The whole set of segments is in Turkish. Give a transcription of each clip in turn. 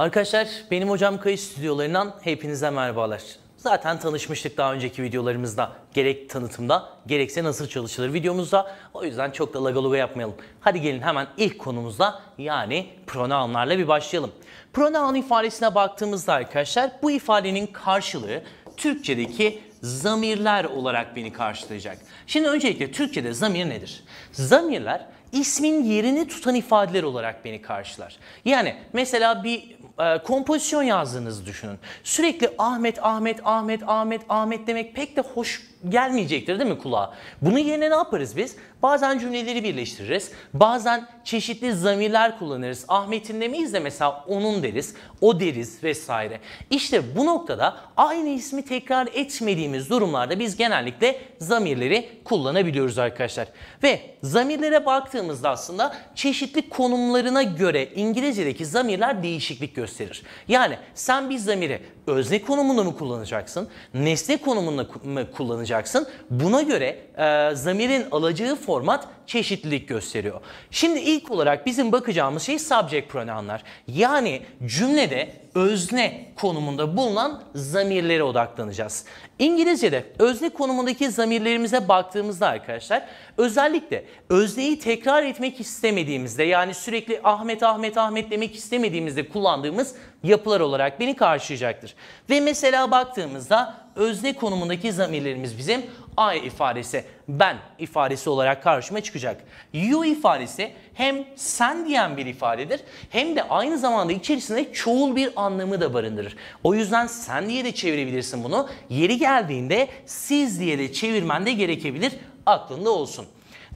Arkadaşlar benim hocam kayıt stüdyolarından hepinize merhabalar. Zaten tanışmıştık daha önceki videolarımızda. Gerek tanıtımda gerekse nasıl çalışılır videomuzda. O yüzden çok da lagaluga yapmayalım. Hadi gelin hemen ilk konumuzda yani pronounlarla bir başlayalım. Pronoun ifadesine baktığımızda arkadaşlar bu ifadenin karşılığı Türkçedeki zamirler olarak beni karşılayacak. Şimdi öncelikle Türkçede zamir nedir? Zamirler ismin yerini tutan ifadeler olarak beni karşılar. Yani mesela bir e, kompozisyon yazdığınızı düşünün. Sürekli Ahmet, Ahmet, Ahmet, Ahmet, Ahmet demek pek de hoş gelmeyecektir değil mi kulağa? Bunun yerine ne yaparız biz? Bazen cümleleri birleştiririz. Bazen çeşitli zamirler kullanırız. Ahmet'in demeyiz de mesela onun deriz, o deriz vesaire. İşte bu noktada aynı ismi tekrar etmediğimiz durumlarda biz genellikle zamirleri kullanabiliyoruz arkadaşlar. Ve zamirlere baktığımızda aslında çeşitli konumlarına göre İngilizce'deki zamirler değişiklik gösterir. Yani sen bir zamiri özne konumunda mı kullanacaksın, nesne konumunda mı kullanacaksın? Buna göre e, zamirin alacağı format çeşitlilik gösteriyor. Şimdi ilk olarak bizim bakacağımız şey subject pronounlar. Yani cümlede özne konumunda bulunan zamirlere odaklanacağız. İngilizce'de özne konumundaki zamirlerimize baktığımızda arkadaşlar özellikle özneyi tekrar etmek istemediğimizde yani sürekli Ahmet Ahmet Ahmet demek istemediğimizde kullandığımız yapılar olarak beni karşılayacaktır. Ve mesela baktığımızda özne konumundaki zamirlerimiz bizim I ifadesi, ben ifadesi olarak karşıma çıkacak. You ifadesi hem sen diyen bir ifadedir hem de aynı zamanda içerisinde çoğul bir anlamı da barındırır. O yüzden sen diye de çevirebilirsin bunu. Yeri geldiğinde siz diye de çevirmen de gerekebilir. Aklında olsun.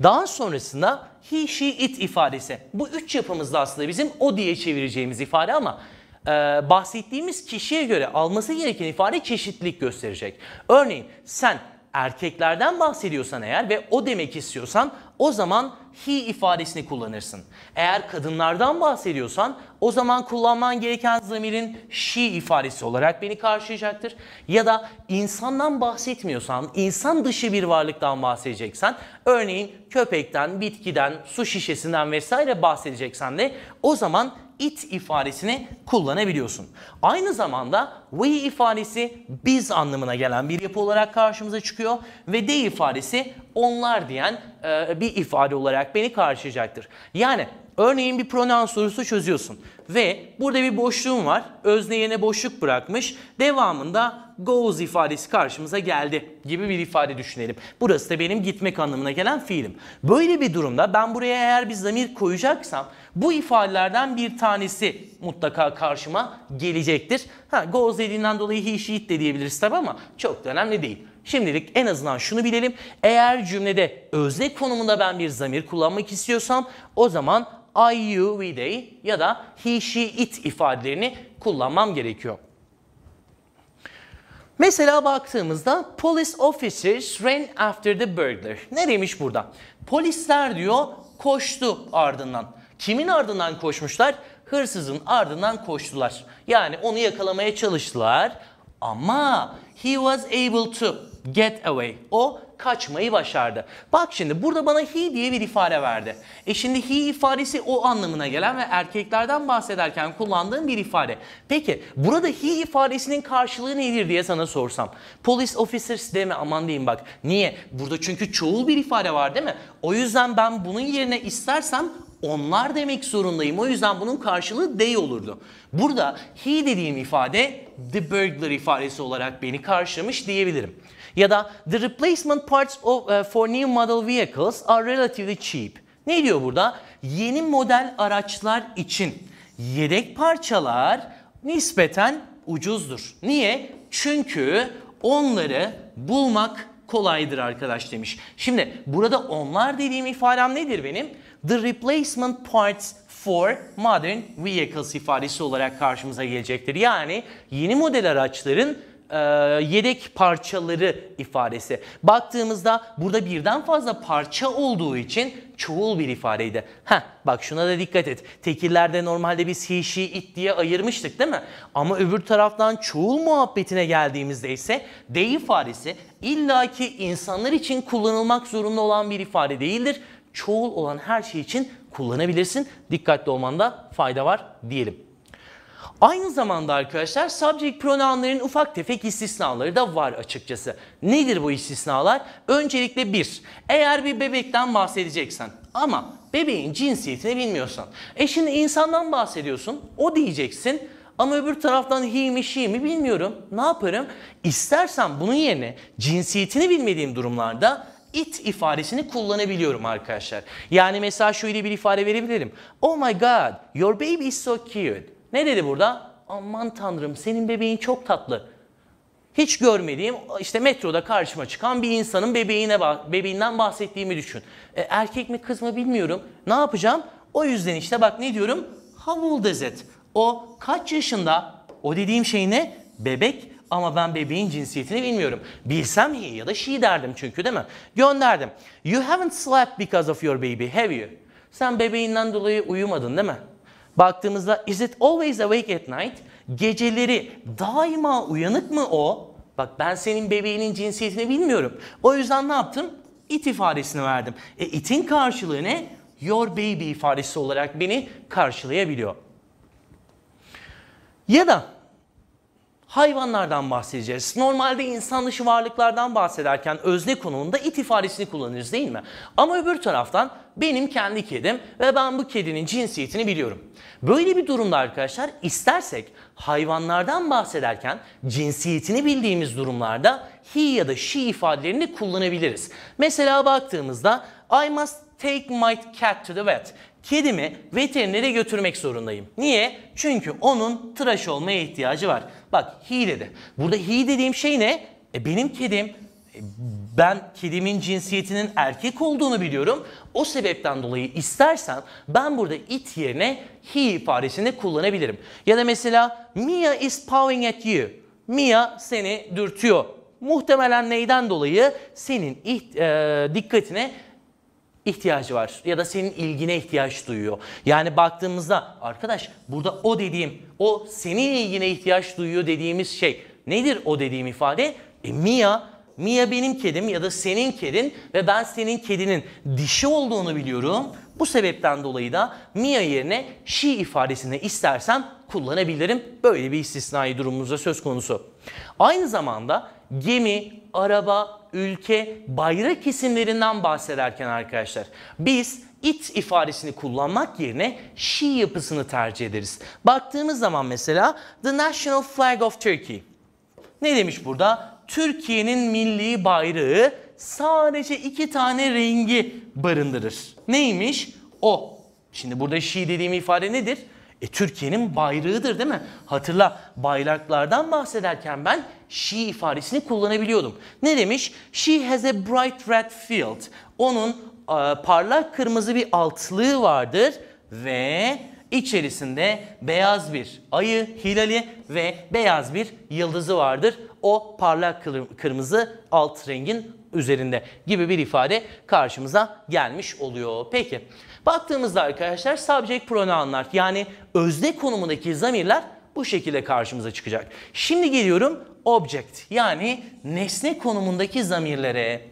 Daha sonrasında he, she, it ifadesi. Bu üç yapımızda aslında bizim o diye çevireceğimiz ifade ama e, bahsettiğimiz kişiye göre alması gereken ifade çeşitlilik gösterecek. Örneğin sen erkeklerden bahsediyorsan eğer ve o demek istiyorsan o zaman he ifadesini kullanırsın. Eğer kadınlardan bahsediyorsan o zaman kullanman gereken zamirin she ifadesi olarak beni karşılayacaktır. Ya da insandan bahsetmiyorsan, insan dışı bir varlıktan bahsedeceksen, örneğin köpekten, bitkiden, su şişesinden vesaire bahsedeceksen de o zaman it ifadesini kullanabiliyorsun. Aynı zamanda we ifadesi biz anlamına gelen bir yapı olarak karşımıza çıkıyor ve they ifadesi onlar diyen e, bir ifade olarak beni karşılayacaktır. Yani örneğin bir pronoun sorusu çözüyorsun ve burada bir boşluğun var. Özne yerine boşluk bırakmış. Devamında goes ifadesi karşımıza geldi gibi bir ifade düşünelim. Burası da benim gitmek anlamına gelen fiilim. Böyle bir durumda ben buraya eğer bir zamir koyacaksam bu ifadelerden bir tanesi mutlaka karşıma gelecektir. Ha, goes dediğinden dolayı he, she, de diyebiliriz tabi ama çok da önemli değil. Şimdilik en azından şunu bilelim. Eğer cümlede özne konumunda ben bir zamir kullanmak istiyorsam o zaman I, you, we, they ya da he, she, it ifadelerini kullanmam gerekiyor. Mesela baktığımızda police officers ran after the burglar. Ne demiş burada? Polisler diyor koştu ardından. Kimin ardından koşmuşlar? Hırsızın ardından koştular. Yani onu yakalamaya çalıştılar ama he was able to get away. O kaçmayı başardı. Bak şimdi burada bana he diye bir ifade verdi. E şimdi he ifadesi o anlamına gelen ve erkeklerden bahsederken kullandığım bir ifade. Peki burada he ifadesinin karşılığı nedir diye sana sorsam. Police officers deme aman diyeyim bak. Niye? Burada çünkü çoğul bir ifade var değil mi? O yüzden ben bunun yerine istersem onlar demek zorundayım. O yüzden bunun karşılığı they olurdu. Burada he dediğim ifade the burglar ifadesi olarak beni karşılamış diyebilirim. Ya da the replacement parts of, uh, for new model vehicles are relatively cheap. Ne diyor burada? Yeni model araçlar için yedek parçalar nispeten ucuzdur. Niye? Çünkü onları bulmak kolaydır arkadaş demiş. Şimdi burada onlar dediğim ifadem nedir benim? The replacement parts for modern vehicles ifadesi olarak karşımıza gelecektir. Yani yeni model araçların e, yedek parçaları ifadesi. Baktığımızda burada birden fazla parça olduğu için çoğul bir ifadeydi. Heh, bak şuna da dikkat et. Tekillerde normalde biz he, she, it diye ayırmıştık değil mi? Ama öbür taraftan çoğul muhabbetine geldiğimizde ise they ifadesi illaki insanlar için kullanılmak zorunda olan bir ifade değildir. Çoğul olan her şey için kullanabilirsin. Dikkatli olmanda fayda var diyelim. Aynı zamanda arkadaşlar subject pronounların ufak tefek istisnaları da var açıkçası. Nedir bu istisnalar? Öncelikle bir, eğer bir bebekten bahsedeceksen ama bebeğin cinsiyetini bilmiyorsan. E şimdi insandan bahsediyorsun, o diyeceksin. Ama öbür taraftan he mi she mi bilmiyorum. Ne yaparım? İstersen bunun yerine cinsiyetini bilmediğim durumlarda it ifadesini kullanabiliyorum arkadaşlar. Yani mesela şöyle bir ifade verebilirim. Oh my god, your baby is so cute. Ne dedi burada? Aman tanrım senin bebeğin çok tatlı. Hiç görmediğim işte metroda karşıma çıkan bir insanın bebeğine bebeğinden bahsettiğimi düşün. E, erkek mi kız mı bilmiyorum. Ne yapacağım? O yüzden işte bak ne diyorum? How old is it? O kaç yaşında? O dediğim şey ne? Bebek ama ben bebeğin cinsiyetini bilmiyorum. Bilsem he ya da she derdim çünkü değil mi? Gönderdim. You haven't slept because of your baby, have you? Sen bebeğinden dolayı uyumadın değil mi? Baktığımızda is it always awake at night? Geceleri daima uyanık mı o? Bak ben senin bebeğinin cinsiyetini bilmiyorum. O yüzden ne yaptım? It ifadesini verdim. E it'in karşılığı ne? Your baby ifadesi olarak beni karşılayabiliyor. Ya da hayvanlardan bahsedeceğiz. Normalde insan dışı varlıklardan bahsederken özne konumunda it ifadesini kullanırız değil mi? Ama öbür taraftan benim kendi kedim ve ben bu kedinin cinsiyetini biliyorum. Böyle bir durumda arkadaşlar istersek hayvanlardan bahsederken cinsiyetini bildiğimiz durumlarda he ya da she ifadelerini kullanabiliriz. Mesela baktığımızda I must take my cat to the vet. Kedimi veterinere götürmek zorundayım. Niye? Çünkü onun tıraş olmaya ihtiyacı var. Bak he dedi. Burada he dediğim şey ne? E benim kedim e, ben kedimin cinsiyetinin erkek olduğunu biliyorum. O sebepten dolayı istersen ben burada it yerine he ifadesini kullanabilirim. Ya da mesela Mia is pawing at you. Mia seni dürtüyor. Muhtemelen neyden dolayı? Senin iht, e, dikkatine ihtiyacı var ya da senin ilgine ihtiyaç duyuyor. Yani baktığımızda arkadaş burada o dediğim, o senin ilgine ihtiyaç duyuyor dediğimiz şey nedir o dediğim ifade? E Mia, Mia benim kedim ya da senin kedin ve ben senin kedinin dişi olduğunu biliyorum. Bu sebepten dolayı da Mia yerine she ifadesini istersem kullanabilirim. Böyle bir istisnai durumumuzda söz konusu. Aynı zamanda gemi, araba, ülke, bayrak isimlerinden bahsederken arkadaşlar biz it ifadesini kullanmak yerine she yapısını tercih ederiz. Baktığımız zaman mesela the national flag of Turkey. Ne demiş burada? Türkiye'nin milli bayrağı sadece iki tane rengi barındırır. Neymiş? O. Şimdi burada she dediğim ifade nedir? E, Türkiye'nin bayrağıdır değil mi? Hatırla bayraklardan bahsederken ben she ifadesini kullanabiliyordum. Ne demiş? She has a bright red field. Onun e, parlak kırmızı bir altlığı vardır ve içerisinde beyaz bir ayı, hilali ve beyaz bir yıldızı vardır. O parlak kırmızı alt rengin üzerinde gibi bir ifade karşımıza gelmiş oluyor. Peki baktığımızda arkadaşlar subject pronounlar yani özne konumundaki zamirler bu şekilde karşımıza çıkacak. Şimdi geliyorum object yani nesne konumundaki zamirlere.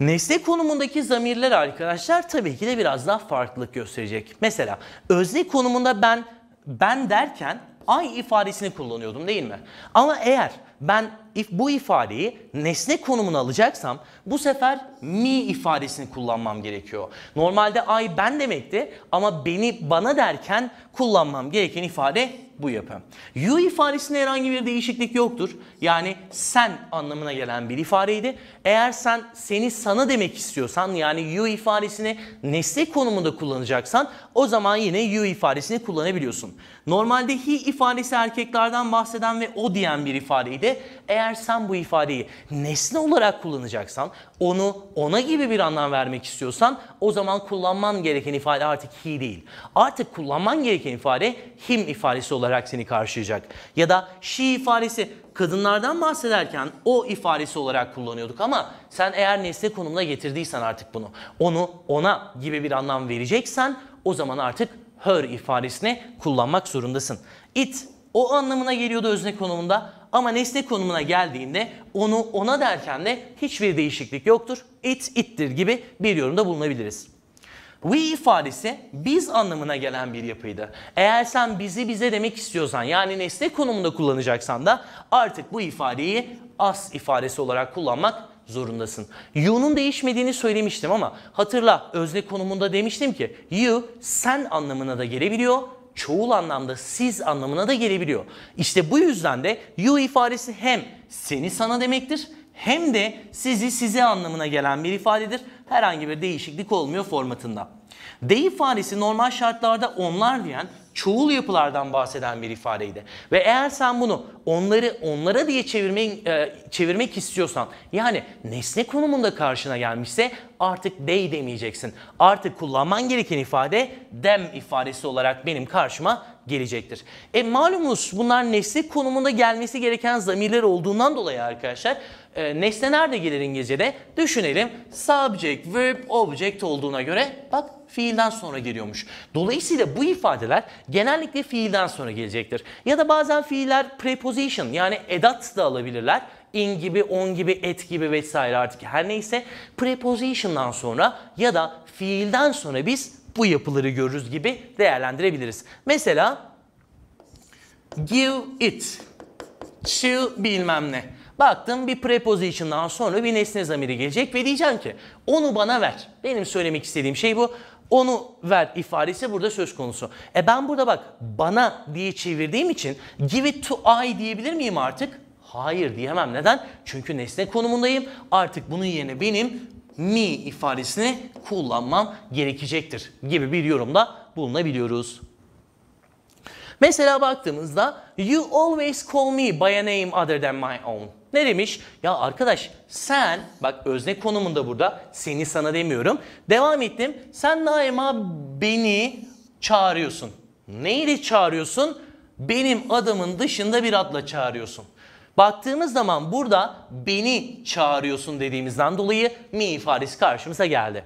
Nesne konumundaki zamirler arkadaşlar tabii ki de biraz daha farklılık gösterecek. Mesela özne konumunda ben ben derken I ifadesini kullanıyordum değil mi? Ama eğer ben if, bu ifadeyi nesne konumuna alacaksam bu sefer me ifadesini kullanmam gerekiyor. Normalde I ben demekti ama beni bana derken kullanmam gereken ifade bu yapı. You ifadesinde herhangi bir değişiklik yoktur. Yani sen anlamına gelen bir ifadeydi. Eğer sen seni sana demek istiyorsan yani you ifadesini nesne konumunda kullanacaksan o zaman yine you ifadesini kullanabiliyorsun. Normalde he ifadesi erkeklerden bahseden ve o diyen bir ifadeydi. Eğer sen bu ifadeyi nesne olarak kullanacaksan, onu ona gibi bir anlam vermek istiyorsan o zaman kullanman gereken ifade artık he değil. Artık kullanman gereken ifade him ifadesi olarak seni karşılayacak. Ya da she ifadesi kadınlardan bahsederken o ifadesi olarak kullanıyorduk ama sen eğer nesne konumuna getirdiysen artık bunu, onu ona gibi bir anlam vereceksen o zaman artık her ifadesini kullanmak zorundasın. It o anlamına geliyordu özne konumunda ama nesne konumuna geldiğinde onu ona derken de hiçbir değişiklik yoktur. It ittir gibi bir yorumda bulunabiliriz. We ifadesi biz anlamına gelen bir yapıydı. Eğer sen bizi bize demek istiyorsan yani nesne konumunda kullanacaksan da artık bu ifadeyi as ifadesi olarak kullanmak zorundasın. You'nun değişmediğini söylemiştim ama hatırla özne konumunda demiştim ki you sen anlamına da gelebiliyor çoğul anlamda siz anlamına da gelebiliyor. İşte bu yüzden de you ifadesi hem seni sana demektir hem de sizi size anlamına gelen bir ifadedir. Herhangi bir değişiklik olmuyor formatında. They ifadesi normal şartlarda onlar diyen çoğul yapılardan bahseden bir ifadeydi. Ve eğer sen bunu onları onlara diye çevirmek, e, çevirmek istiyorsan yani nesne konumunda karşına gelmişse artık they demeyeceksin. Artık kullanman gereken ifade them ifadesi olarak benim karşıma gelecektir. E malumunuz bunlar nesne konumunda gelmesi gereken zamirler olduğundan dolayı arkadaşlar e, nesne nerede gelir İngilizce'de? Düşünelim subject, verb, object olduğuna göre bak fiilden sonra geliyormuş. Dolayısıyla bu ifadeler genellikle fiilden sonra gelecektir. Ya da bazen fiiller preposition yani edat da alabilirler. In gibi, on gibi, et gibi vesaire artık her neyse preposition'dan sonra ya da fiilden sonra biz bu yapıları görürüz gibi değerlendirebiliriz. Mesela give it to bilmem ne. Baktım bir preposition'dan sonra bir nesne zamiri gelecek ve diyeceğim ki onu bana ver. Benim söylemek istediğim şey bu. Onu ver ifadesi burada söz konusu. E ben burada bak bana diye çevirdiğim için give it to I diyebilir miyim artık? Hayır diyemem. Neden? Çünkü nesne konumundayım. Artık bunun yerine benim me ifadesini kullanmam gerekecektir gibi bir yorumda bulunabiliyoruz. Mesela baktığımızda you always call me by a name other than my own. Ne demiş? Ya arkadaş sen bak özne konumunda burada seni sana demiyorum. Devam ettim. Sen daima beni çağırıyorsun. Neyle çağırıyorsun? Benim adımın dışında bir adla çağırıyorsun. Baktığımız zaman burada beni çağırıyorsun dediğimizden dolayı me ifadesi karşımıza geldi.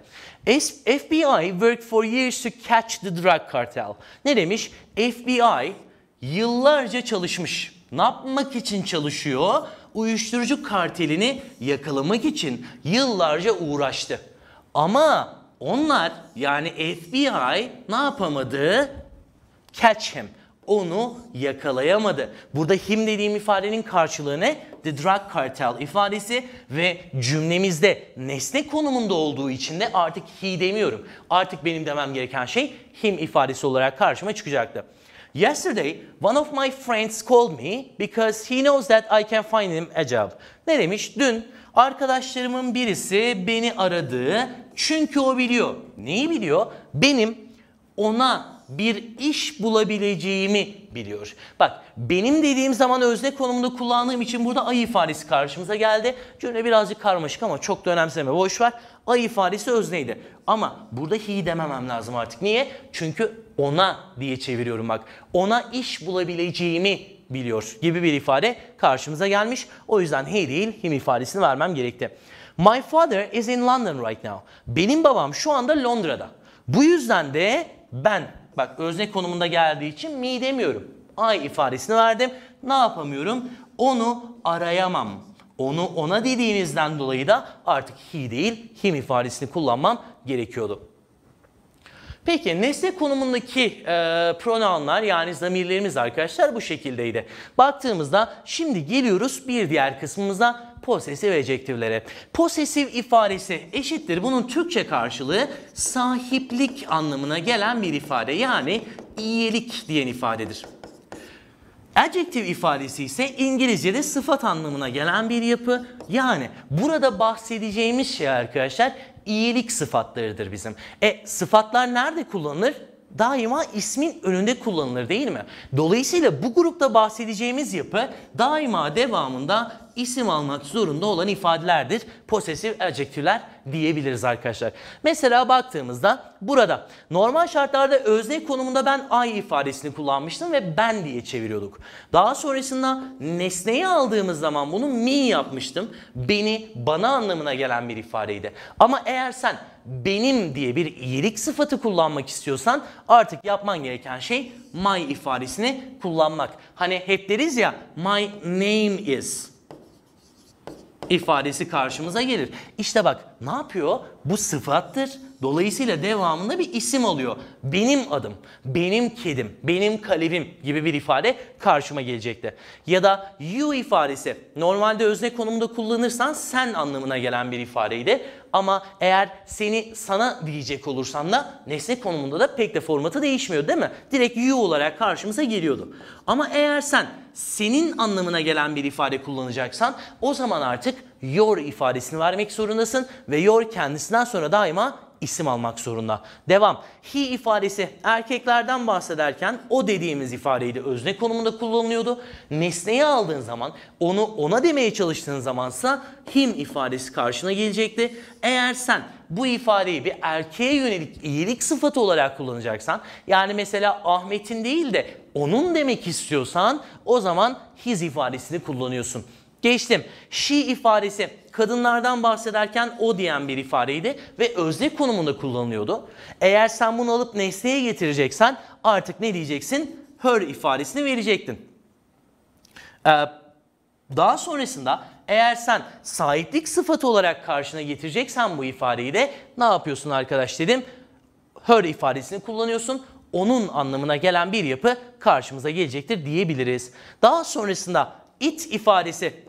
FBI worked for years to catch the drug cartel. Ne demiş? FBI yıllarca çalışmış. Ne yapmak için çalışıyor? Uyuşturucu kartelini yakalamak için yıllarca uğraştı. Ama onlar yani FBI ne yapamadı? Catch him onu yakalayamadı. Burada him dediğim ifadenin karşılığı ne? The drug cartel ifadesi ve cümlemizde nesne konumunda olduğu için de artık he demiyorum. Artık benim demem gereken şey him ifadesi olarak karşıma çıkacaktı. Yesterday, one of my friends called me because he knows that I can find him a job. Ne demiş? Dün arkadaşlarımın birisi beni aradı çünkü o biliyor. Neyi biliyor? Benim ona bir iş bulabileceğimi biliyor. Bak benim dediğim zaman özne konumunda kullandığım için burada ay ifadesi karşımıza geldi. Cümle birazcık karmaşık ama çok da önemseme boş ver. Ay ifadesi özneydi. Ama burada he dememem lazım artık. Niye? Çünkü ona diye çeviriyorum bak. Ona iş bulabileceğimi biliyor gibi bir ifade karşımıza gelmiş. O yüzden he değil him ifadesini vermem gerekti. My father is in London right now. Benim babam şu anda Londra'da. Bu yüzden de ben Bak özne konumunda geldiği için mi demiyorum. I ifadesini verdim. Ne yapamıyorum? Onu arayamam. Onu ona dediğimizden dolayı da artık he değil him ifadesini kullanmam gerekiyordu. Peki nesne konumundaki e, pronounlar yani zamirlerimiz arkadaşlar bu şekildeydi. Baktığımızda şimdi geliyoruz bir diğer kısmımıza posesif ejektiflere. Posesif ifadesi eşittir. Bunun Türkçe karşılığı sahiplik anlamına gelen bir ifade. Yani iyilik diyen ifadedir. Adjective ifadesi ise İngilizce'de sıfat anlamına gelen bir yapı. Yani burada bahsedeceğimiz şey arkadaşlar iyilik sıfatlarıdır bizim. E sıfatlar nerede kullanılır? Daima ismin önünde kullanılır değil mi? Dolayısıyla bu grupta bahsedeceğimiz yapı daima devamında isim almak zorunda olan ifadelerdir. Possessive adjektifler diyebiliriz arkadaşlar. Mesela baktığımızda burada normal şartlarda özne konumunda ben I ifadesini kullanmıştım ve ben diye çeviriyorduk. Daha sonrasında nesneyi aldığımız zaman bunu me yapmıştım. Beni, bana anlamına gelen bir ifadeydi. Ama eğer sen benim diye bir iyilik sıfatı kullanmak istiyorsan artık yapman gereken şey my ifadesini kullanmak. Hani hep deriz ya my name is ifadesi karşımıza gelir. İşte bak ne yapıyor? Bu sıfattır. Dolayısıyla devamında bir isim alıyor. Benim adım, benim kedim, benim kalemim gibi bir ifade karşıma gelecekti. Ya da you ifadesi normalde özne konumunda kullanırsan sen anlamına gelen bir ifadeydi. Ama eğer seni sana diyecek olursan da nesne konumunda da pek de formatı değişmiyor değil mi? Direkt you olarak karşımıza geliyordu. Ama eğer sen senin anlamına gelen bir ifade kullanacaksan o zaman artık your ifadesini vermek zorundasın ve your kendisinden sonra daima isim almak zorunda. Devam. He ifadesi erkeklerden bahsederken o dediğimiz ifadeydi özne konumunda kullanılıyordu. Nesneyi aldığın zaman onu ona demeye çalıştığın zamansa him ifadesi karşına gelecekti. Eğer sen bu ifadeyi bir erkeğe yönelik iyilik sıfatı olarak kullanacaksan yani mesela Ahmet'in değil de onun demek istiyorsan o zaman his ifadesini kullanıyorsun. Geçtim. She ifadesi kadınlardan bahsederken o diyen bir ifadeydi ve özne konumunda kullanılıyordu. Eğer sen bunu alıp nesneye getireceksen artık ne diyeceksin? Her ifadesini verecektin. Ee, daha sonrasında eğer sen sahiplik sıfatı olarak karşına getireceksen bu ifadeyi de ne yapıyorsun arkadaş dedim? Her ifadesini kullanıyorsun. Onun anlamına gelen bir yapı karşımıza gelecektir diyebiliriz. Daha sonrasında it ifadesi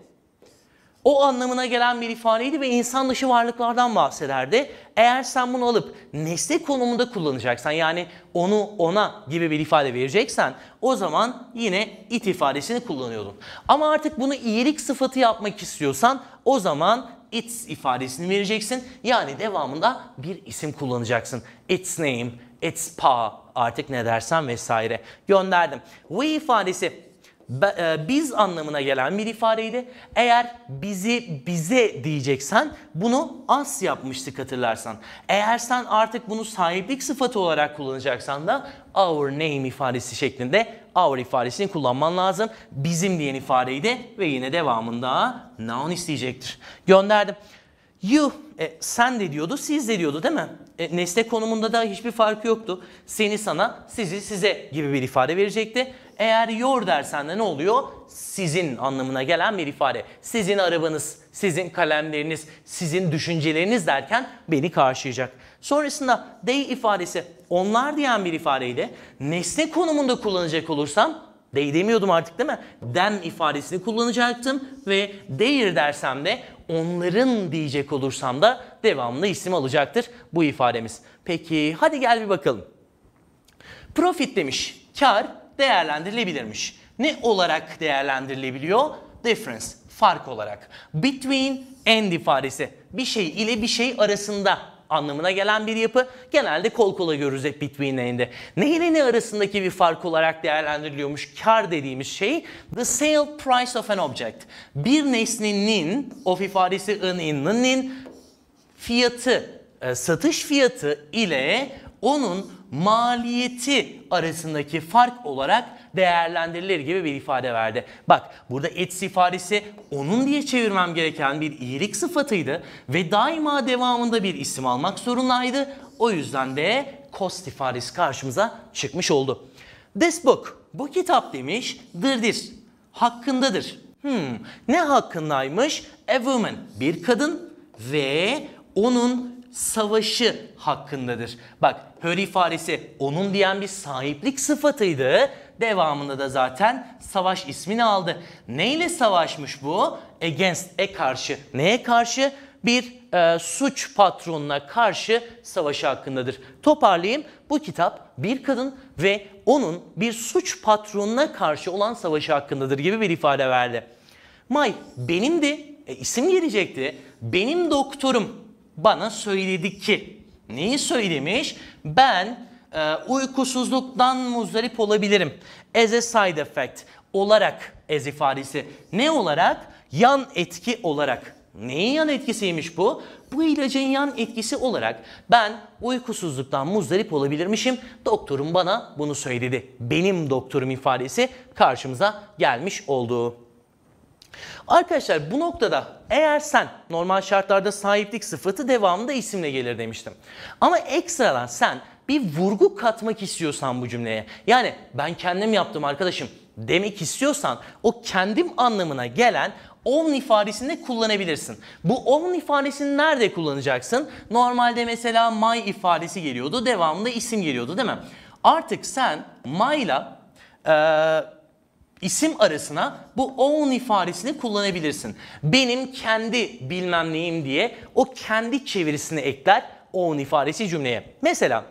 o anlamına gelen bir ifadeydi ve insan dışı varlıklardan bahsederdi. Eğer sen bunu alıp nesne konumunda kullanacaksan yani onu ona gibi bir ifade vereceksen o zaman yine it ifadesini kullanıyordun. Ama artık bunu iyilik sıfatı yapmak istiyorsan o zaman its ifadesini vereceksin. Yani devamında bir isim kullanacaksın. Its name, its pa artık ne dersen vesaire. Gönderdim. We ifadesi biz anlamına gelen bir ifadeydi. Eğer bizi bize diyeceksen bunu as yapmıştık hatırlarsan. Eğer sen artık bunu sahiplik sıfatı olarak kullanacaksan da our name ifadesi şeklinde our ifadesini kullanman lazım. Bizim diyen ifadeydi ve yine devamında noun isteyecektir. Gönderdim. You, e, sen de diyordu, siz de diyordu değil mi? E, nesne konumunda da hiçbir farkı yoktu. Seni sana, sizi size gibi bir ifade verecekti. Eğer your dersen de ne oluyor? Sizin anlamına gelen bir ifade. Sizin arabanız, sizin kalemleriniz, sizin düşünceleriniz derken beni karşılayacak. Sonrasında they ifadesi onlar diyen bir ifadeydi. Nesne konumunda kullanacak olursam they demiyordum artık değil mi? Them ifadesini kullanacaktım ve their dersem de onların diyecek olursam da devamlı isim alacaktır bu ifademiz. Peki hadi gel bir bakalım. Profit demiş. Kar değerlendirilebilirmiş. Ne olarak değerlendirilebiliyor? Difference, fark olarak. Between and ifadesi bir şey ile bir şey arasında anlamına gelen bir yapı. Genelde kol kola görürüz hep between and'i. Ne ile ne arasındaki bir fark olarak değerlendiriliyormuş kar dediğimiz şey the sale price of an object. Bir nesnenin of ifadesi an in'nin fiyatı, e, satış fiyatı ile onun maliyeti arasındaki fark olarak değerlendirilir gibi bir ifade verdi. Bak burada ets ifadesi onun diye çevirmem gereken bir iyilik sıfatıydı ve daima devamında bir isim almak zorundaydı. O yüzden de cost ifadesi karşımıza çıkmış oldu. This book, bu kitap demiş, dırdır, hakkındadır. Hmm, ne hakkındaymış? A woman, bir kadın ve onun savaşı hakkındadır. Bak her ifadesi onun diyen bir sahiplik sıfatıydı. Devamında da zaten savaş ismini aldı. Neyle savaşmış bu? Against, e karşı. Neye karşı? Bir e, suç patronuna karşı savaşı hakkındadır. Toparlayayım. Bu kitap bir kadın ve onun bir suç patronuna karşı olan savaşı hakkındadır gibi bir ifade verdi. May benimdi. E, isim gelecekti. Benim doktorum bana söyledi ki. Neyi söylemiş? Ben e, uykusuzluktan muzdarip olabilirim. As a side effect olarak as ifadesi. Ne olarak? Yan etki olarak. Neyin yan etkisiymiş bu? Bu ilacın yan etkisi olarak ben uykusuzluktan muzdarip olabilirmişim. Doktorum bana bunu söyledi. Benim doktorum ifadesi karşımıza gelmiş oldu. Arkadaşlar bu noktada eğer sen normal şartlarda sahiplik sıfatı devamında isimle gelir demiştim. Ama ekstradan sen bir vurgu katmak istiyorsan bu cümleye yani ben kendim yaptım arkadaşım demek istiyorsan o kendim anlamına gelen own ifadesini de kullanabilirsin. Bu own ifadesini nerede kullanacaksın? Normalde mesela my ifadesi geliyordu. Devamında isim geliyordu değil mi? Artık sen my'la e, isim arasına bu own ifadesini kullanabilirsin. Benim kendi bilmem neyim diye o kendi çevirisini ekler own ifadesi cümleye. Mesela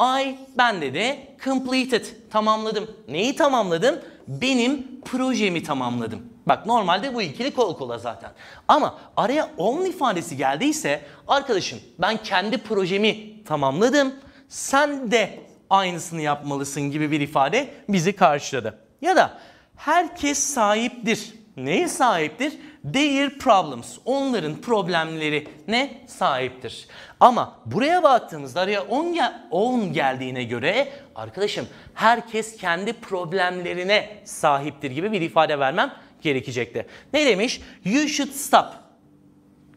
I ben dedi completed tamamladım. Neyi tamamladım? Benim projemi tamamladım. Bak normalde bu ikili kol kola zaten. Ama araya own ifadesi geldiyse arkadaşım ben kendi projemi tamamladım. Sen de aynısını yapmalısın gibi bir ifade bizi karşıladı. Ya da herkes sahiptir. Neye sahiptir? Their problems. Onların problemleri ne? Sahiptir. Ama buraya baktığımızda araya on, gel on geldiğine göre arkadaşım herkes kendi problemlerine sahiptir gibi bir ifade vermem gerekecekti. Ne demiş? You should stop.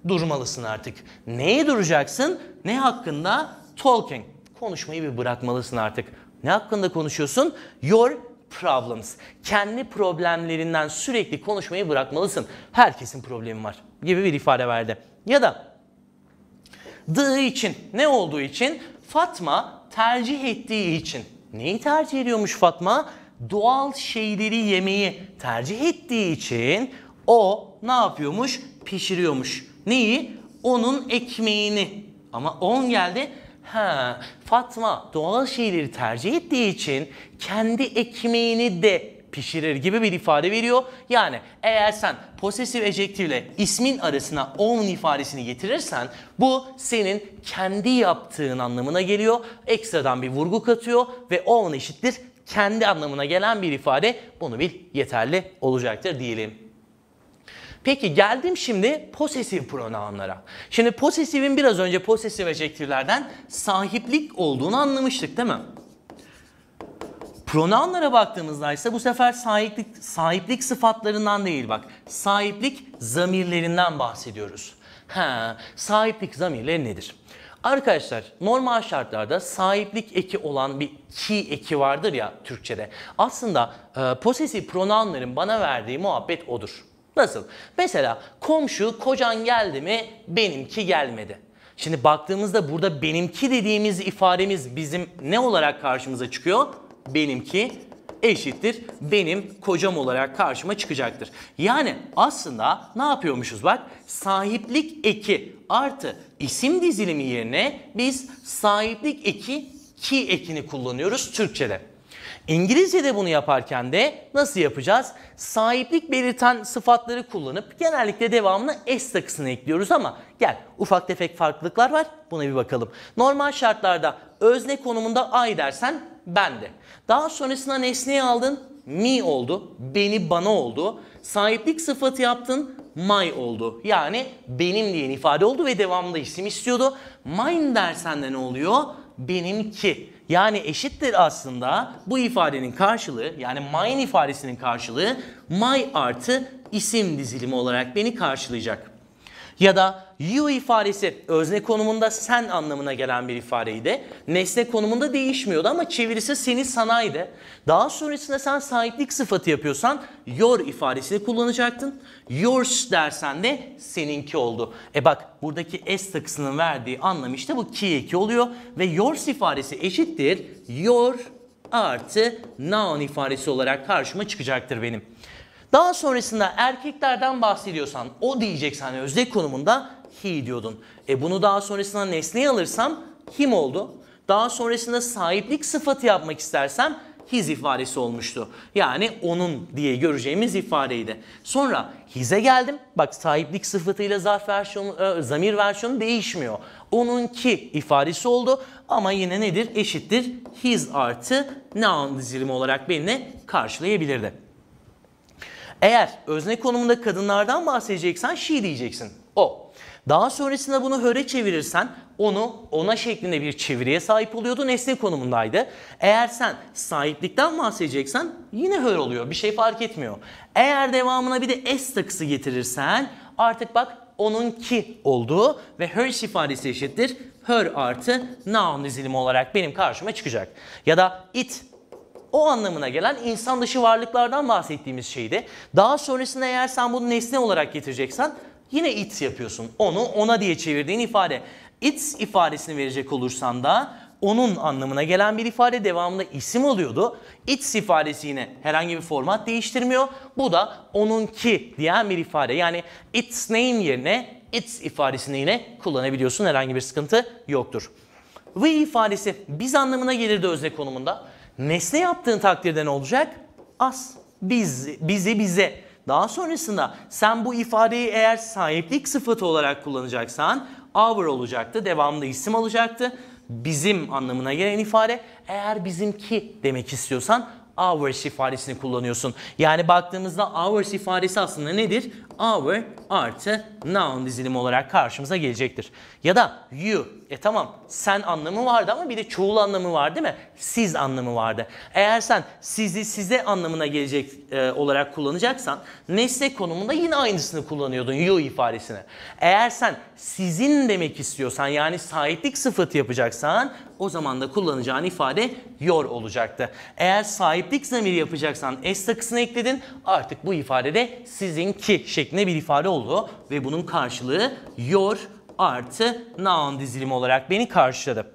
Durmalısın artık. Neye duracaksın? Ne hakkında? Talking. Konuşmayı bir bırakmalısın artık. Ne hakkında konuşuyorsun? Your problems. Kendi problemlerinden sürekli konuşmayı bırakmalısın. Herkesin problemi var gibi bir ifade verdi. Ya da the için ne olduğu için Fatma tercih ettiği için. Neyi tercih ediyormuş Fatma? Doğal şeyleri yemeyi tercih ettiği için o ne yapıyormuş? Pişiriyormuş. Neyi? Onun ekmeğini. Ama on geldi Ha, Fatma doğal şeyleri tercih ettiği için kendi ekmeğini de pişirir gibi bir ifade veriyor. Yani eğer sen posesif ejektifle ismin arasına own ifadesini getirirsen bu senin kendi yaptığın anlamına geliyor. Ekstradan bir vurgu katıyor ve own eşittir kendi anlamına gelen bir ifade. Bunu bil yeterli olacaktır diyelim. Peki geldim şimdi posesif pronounlara. Şimdi posesifin biraz önce posesif ejektiflerden sahiplik olduğunu anlamıştık değil mi? Pronounlara baktığımızda ise bu sefer sahiplik, sahiplik sıfatlarından değil bak. Sahiplik zamirlerinden bahsediyoruz. Ha, sahiplik zamirleri nedir? Arkadaşlar normal şartlarda sahiplik eki olan bir ki eki vardır ya Türkçe'de. Aslında e, posesif pronounların bana verdiği muhabbet odur. Nasıl? Mesela komşu kocan geldi mi benimki gelmedi. Şimdi baktığımızda burada benimki dediğimiz ifademiz bizim ne olarak karşımıza çıkıyor? Benimki eşittir benim kocam olarak karşıma çıkacaktır. Yani aslında ne yapıyormuşuz bak? Sahiplik eki artı isim dizilimi yerine biz sahiplik eki ki ekini kullanıyoruz Türkçe'de. İngilizce'de bunu yaparken de nasıl yapacağız? Sahiplik belirten sıfatları kullanıp genellikle devamına s takısını ekliyoruz ama gel ufak tefek farklılıklar var buna bir bakalım. Normal şartlarda özne konumunda I dersen ben de. Daha sonrasında nesneyi aldın me oldu, beni bana oldu. Sahiplik sıfatı yaptın my oldu. Yani benim diyen ifade oldu ve devamında isim istiyordu. Mine dersen de ne oluyor? Benimki. Yani eşittir aslında bu ifadenin karşılığı yani mine ifadesinin karşılığı my artı isim dizilimi olarak beni karşılayacak. Ya da you ifadesi özne konumunda sen anlamına gelen bir ifadeydi. Nesne konumunda değişmiyordu ama çevirisi seni sanaydı. Daha sonrasında sen sahiplik sıfatı yapıyorsan your ifadesini kullanacaktın. Yours dersen de seninki oldu. E bak buradaki s takısının verdiği anlam işte bu ki eki oluyor. Ve yours ifadesi eşittir your artı noun ifadesi olarak karşıma çıkacaktır benim. Daha sonrasında erkeklerden bahsediyorsan o diyeceksen hani özne konumunda he diyordun. E bunu daha sonrasında nesneye alırsam him oldu. Daha sonrasında sahiplik sıfatı yapmak istersem his ifadesi olmuştu. Yani onun diye göreceğimiz ifadeydi. Sonra his'e geldim. Bak sahiplik sıfatıyla zarf versiyonu, e, zamir versiyonu değişmiyor. Onunki ifadesi oldu ama yine nedir? Eşittir his artı noun dizilimi olarak beni karşılayabilirdi. Eğer özne konumunda kadınlardan bahsedeceksen she diyeceksin. O. Daha sonrasında bunu höre çevirirsen onu ona şeklinde bir çeviriye sahip oluyordu. Nesne konumundaydı. Eğer sen sahiplikten bahsedeceksen yine hör oluyor. Bir şey fark etmiyor. Eğer devamına bir de s takısı getirirsen artık bak onun ki olduğu ve her ifadesi eşittir. Her artı noun dizilimi olarak benim karşıma çıkacak. Ya da it o anlamına gelen insan dışı varlıklardan bahsettiğimiz şeydi. Daha sonrasında eğer sen bunu nesne olarak getireceksen yine it yapıyorsun. Onu ona diye çevirdiğin ifade. Its ifadesini verecek olursan da onun anlamına gelen bir ifade devamında isim oluyordu. Its ifadesi yine herhangi bir format değiştirmiyor. Bu da onunki diyen bir ifade. Yani its name yerine its ifadesini yine kullanabiliyorsun. Herhangi bir sıkıntı yoktur. We ifadesi biz anlamına gelirdi özne konumunda. Nesne yaptığın takdirde ne olacak? As, biz, bizi, bize. Daha sonrasında sen bu ifadeyi eğer sahiplik sıfatı olarak kullanacaksan our olacaktı. Devamında isim olacaktı. Bizim anlamına gelen ifade. Eğer bizimki demek istiyorsan ours ifadesini kullanıyorsun. Yani baktığımızda ours ifadesi aslında nedir? Our artı noun dizilimi olarak karşımıza gelecektir. Ya da you. E tamam sen anlamı vardı ama bir de çoğul anlamı var değil mi? Siz anlamı vardı. Eğer sen sizi size anlamına gelecek e, olarak kullanacaksan nesne konumunda yine aynısını kullanıyordun you ifadesini. Eğer sen sizin demek istiyorsan yani sahiplik sıfatı yapacaksan o zaman da kullanacağın ifade your olacaktı. Eğer sahiplik zamiri yapacaksan s takısını ekledin artık bu ifadede sizinki şeklinde bir ifade oldu ve bunun karşılığı your artı noun dizilimi olarak beni karşıladı.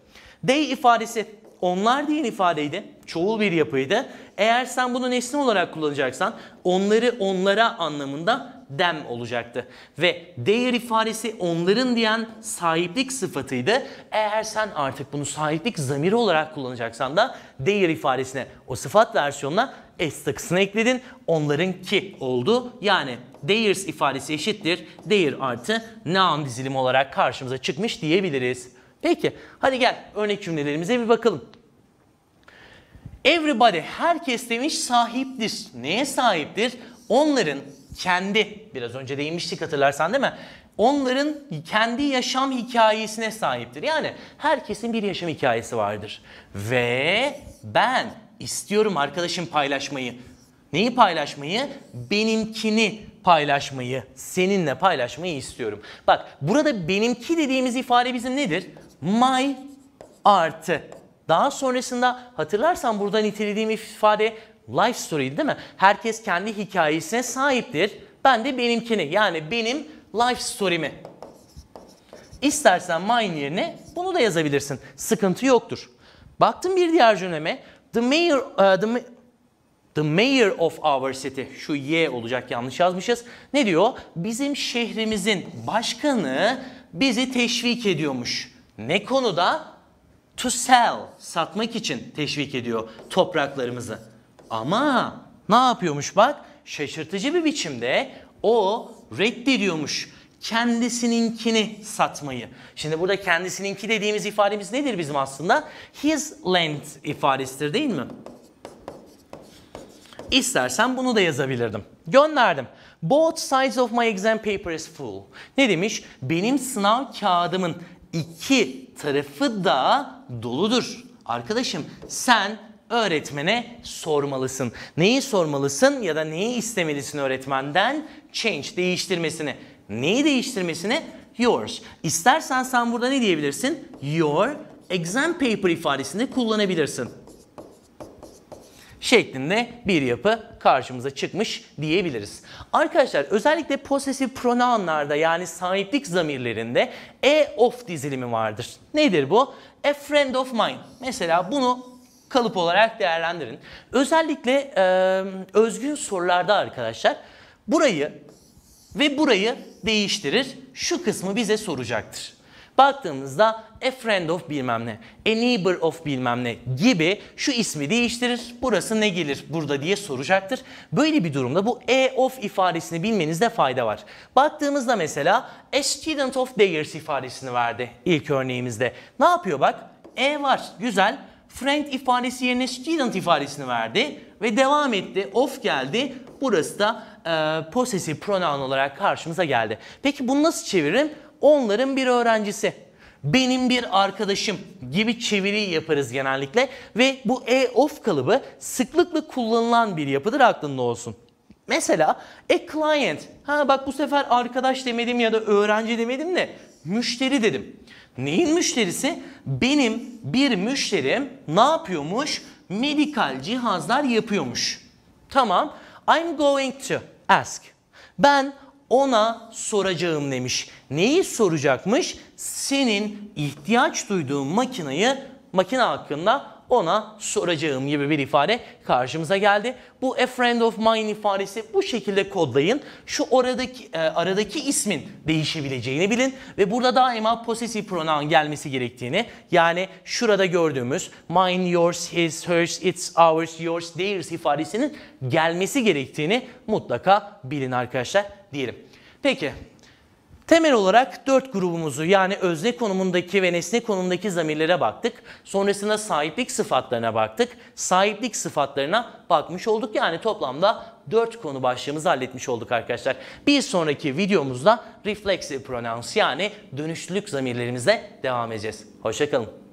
They ifadesi onlar diyen ifadeydi. Çoğul bir yapıydı. Eğer sen bunu nesne olarak kullanacaksan onları onlara anlamında them olacaktı. Ve their ifadesi onların diyen sahiplik sıfatıydı. Eğer sen artık bunu sahiplik zamiri olarak kullanacaksan da their ifadesine o sıfat versiyonuna s takısını ekledin. Onlarınki oldu. Yani theirs ifadesi eşittir. Their artı noun dizilimi olarak karşımıza çıkmış diyebiliriz. Peki hadi gel örnek cümlelerimize bir bakalım. Everybody, herkes demiş sahiptir. Neye sahiptir? Onların kendi, biraz önce değinmiştik hatırlarsan değil mi? Onların kendi yaşam hikayesine sahiptir. Yani herkesin bir yaşam hikayesi vardır. Ve ben istiyorum arkadaşım paylaşmayı. Neyi paylaşmayı? Benimkini paylaşmayı, seninle paylaşmayı istiyorum. Bak burada benimki dediğimiz ifade bizim nedir? My artı. Daha sonrasında hatırlarsan burada nitelediğim ifade life story değil mi? Herkes kendi hikayesine sahiptir. Ben de benimkini yani benim life story'mi. İstersen mine yerine bunu da yazabilirsin. Sıkıntı yoktur. Baktım bir diğer cümleme. The mayor, uh, the, the mayor of our city. Şu Y olacak yanlış yazmışız. Ne diyor? Bizim şehrimizin başkanı bizi teşvik ediyormuş. Ne konuda? To sell, satmak için teşvik ediyor topraklarımızı. Ama ne yapıyormuş bak? Şaşırtıcı bir biçimde o reddediyormuş kendisininkini satmayı. Şimdi burada kendisininki dediğimiz ifademiz nedir bizim aslında? His land ifadesidir değil mi? İstersen bunu da yazabilirdim. Gönderdim. Both sides of my exam paper is full. Ne demiş? Benim sınav kağıdımın iki tarafı da doludur. Arkadaşım sen öğretmene sormalısın. Neyi sormalısın ya da neyi istemelisin öğretmenden? Change, değiştirmesini. Neyi değiştirmesini? Yours. İstersen sen burada ne diyebilirsin? Your exam paper ifadesini kullanabilirsin şeklinde bir yapı karşımıza çıkmış diyebiliriz. Arkadaşlar özellikle possessive pronounlarda yani sahiplik zamirlerinde e of dizilimi vardır. Nedir bu? A friend of mine. Mesela bunu kalıp olarak değerlendirin. Özellikle e, özgün sorularda arkadaşlar burayı ve burayı değiştirir. Şu kısmı bize soracaktır. Baktığımızda a friend of bilmem ne, a neighbor of bilmem ne gibi şu ismi değiştirir. Burası ne gelir burada diye soracaktır. Böyle bir durumda bu a of ifadesini bilmenizde fayda var. Baktığımızda mesela a student of theirs ifadesini verdi ilk örneğimizde. Ne yapıyor bak? E var. Güzel. Friend ifadesi yerine student ifadesini verdi ve devam etti. Of geldi. Burası da e, possessive pronoun olarak karşımıza geldi. Peki bunu nasıl çeviririm? onların bir öğrencisi, benim bir arkadaşım gibi çeviri yaparız genellikle ve bu e of kalıbı sıklıkla kullanılan bir yapıdır aklında olsun. Mesela a client. Ha bak bu sefer arkadaş demedim ya da öğrenci demedim de müşteri dedim. Neyin müşterisi? Benim bir müşterim ne yapıyormuş? medikal cihazlar yapıyormuş. Tamam. I'm going to ask. Ben ona soracağım demiş. Neyi soracakmış? Senin ihtiyaç duyduğun makineyi makine hakkında ona soracağım gibi bir ifade karşımıza geldi. Bu a friend of mine ifadesi bu şekilde kodlayın. Şu oradaki e, aradaki ismin değişebileceğini bilin ve burada daima possessive pronoun gelmesi gerektiğini yani şurada gördüğümüz mine, yours, his, hers, its, ours, yours, theirs ifadesinin gelmesi gerektiğini mutlaka bilin arkadaşlar diyelim. Peki Temel olarak dört grubumuzu yani özne konumundaki ve nesne konumundaki zamirlere baktık. Sonrasında sahiplik sıfatlarına baktık. Sahiplik sıfatlarına bakmış olduk. Yani toplamda dört konu başlığımızı halletmiş olduk arkadaşlar. Bir sonraki videomuzda reflexive pronouns yani dönüşlülük zamirlerimize devam edeceğiz. Hoşçakalın.